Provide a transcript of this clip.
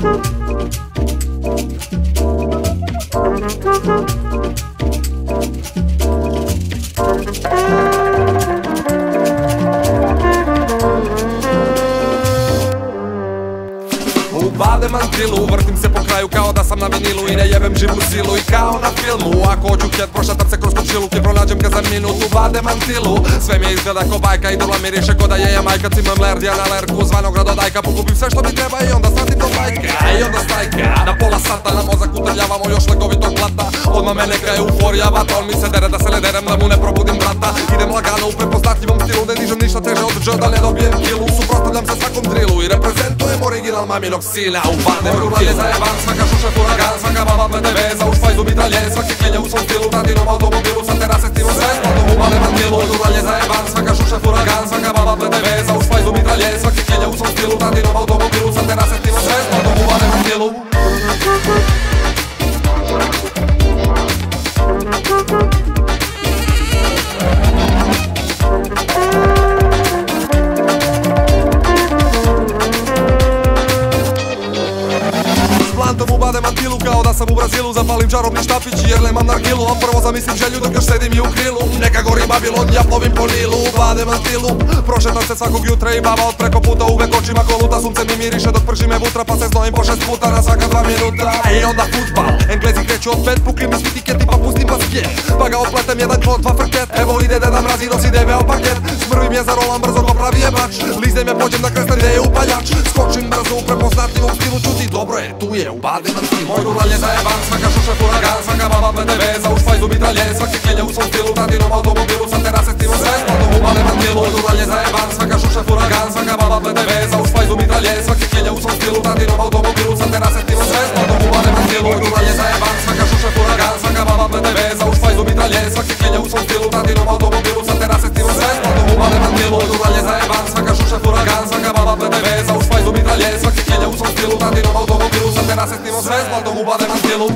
Thank you. Brazilu Vrtim se po kraju kao da sam na vinilu I ne jebem živu silu. I kao na filmu Ako hoću ket prošatam se kroz kočiluke Pronađem ga za minutu, vade mantilu. Sve mi izgleda ko bajka i mi miriše ko da je majka Cimam lerdija na lerku, zvanog radodajka Pokupim sve što mi treba i onda svatim do bajka I onda stajka, na pola sata Na mozak utrljavamo još legovitog plata Odmah mene kraje euforija vata On mi se dere da se ne derem da mu ne probudim brata Idem lagano u prepoznatljivom stilu Ne dižem ništa teže od dž da ne dobijem kilu. Suprostavljam se svakom drilu i reprezentujem original maminog sina U bandem ruralje zajeban, svaka šuša furagan Svaka baba PDV, za u špajzu mitralje Svaki kljenja u svom stilu, tatinom automobilu Sa terase stimu sve, spadom u bale na tilu Ruralje zajeban, svaka šuša furagan Svaka baba PDV, za u špajzu mitralje Svaki kljenja u svom stilu, tatinom automobilu Sa terase stimu sve, spadom u bale na tilu da sam u Brazilu Zapalim čarobni štapić jer nemam nargilu A prvo zamislim želju dok još sedim i u krilu Neka gori Babilon, ja plovim po Nilu Ubadem antilu, prošetam se svakog jutra I baba od preko puta uvek očima koluta. Sunce mi miriše dok prži me vutra Pa se znojim po šest puta na svaka dva minuta. I onda futbal, englezi kreću od pet basket Pa ga opletem jedan čvor, dva frket Evo ide deda mrazi nosi debeo paket. Smrvim je za rolam brzo ko pravi jebač Lizem je pođem na krestar ide je upaljač Skočim brzo u prepoznatljivom stilu Čuti dobro je, tu je, ubadem antilu Moj ruralje zajeban, svaka šuša furagan Svaka baba PDV, za u špajzu mitralje Svaki kljenja u svom stilu, tatinom automobilu šuša furagan Svaka baba PDV, za u špajzu mitralje Svaki kljenja u svom stilu, tatinom automobilu Sa terase stimu sve, spadom ubadem antilu